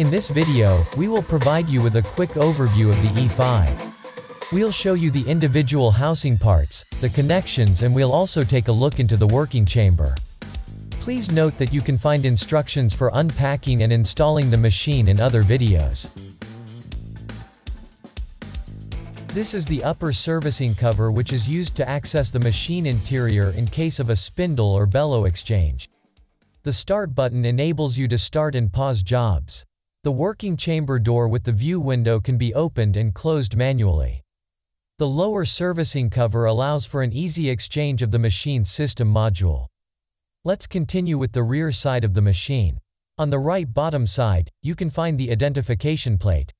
In this video, we will provide you with a quick overview of the E5. We'll show you the individual housing parts, the connections and we'll also take a look into the working chamber. Please note that you can find instructions for unpacking and installing the machine in other videos. This is the upper servicing cover which is used to access the machine interior in case of a spindle or bellow exchange. The start button enables you to start and pause jobs. The working chamber door with the view window can be opened and closed manually. The lower servicing cover allows for an easy exchange of the machine's system module. Let's continue with the rear side of the machine. On the right bottom side, you can find the identification plate.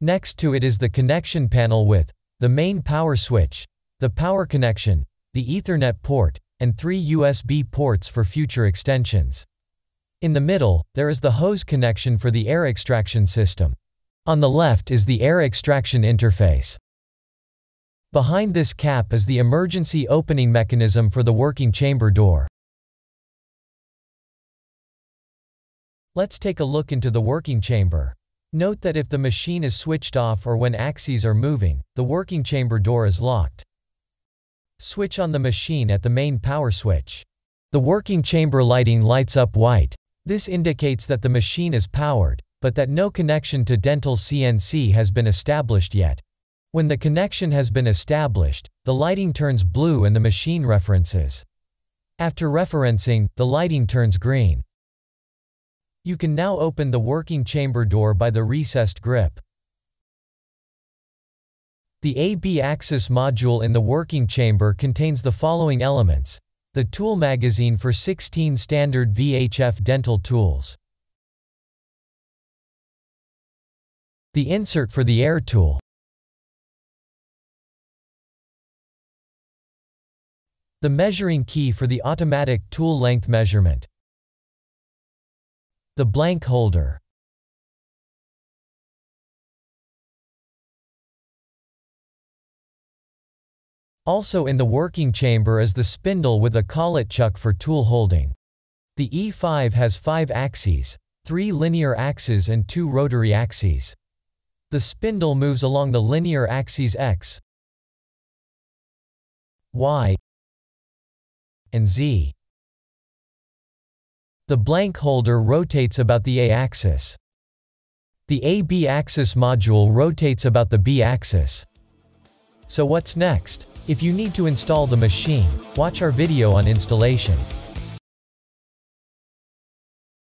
Next to it is the connection panel with the main power switch, the power connection, the Ethernet port, and three USB ports for future extensions. In the middle, there is the hose connection for the air extraction system. On the left is the air extraction interface. Behind this cap is the emergency opening mechanism for the working chamber door. Let's take a look into the working chamber. Note that if the machine is switched off or when axes are moving, the working chamber door is locked. Switch on the machine at the main power switch. The working chamber lighting lights up white. This indicates that the machine is powered, but that no connection to dental CNC has been established yet. When the connection has been established, the lighting turns blue and the machine references. After referencing, the lighting turns green. You can now open the working chamber door by the recessed grip. The AB axis module in the working chamber contains the following elements. The tool magazine for 16 standard VHF dental tools. The insert for the air tool. The measuring key for the automatic tool length measurement. The blank holder. Also in the working chamber is the spindle with a collet chuck for tool holding. The E5 has five axes, three linear axes and two rotary axes. The spindle moves along the linear axes X, Y, and Z. The blank holder rotates about the A-axis. The AB axis module rotates about the B-axis. So what's next? If you need to install the machine, watch our video on installation.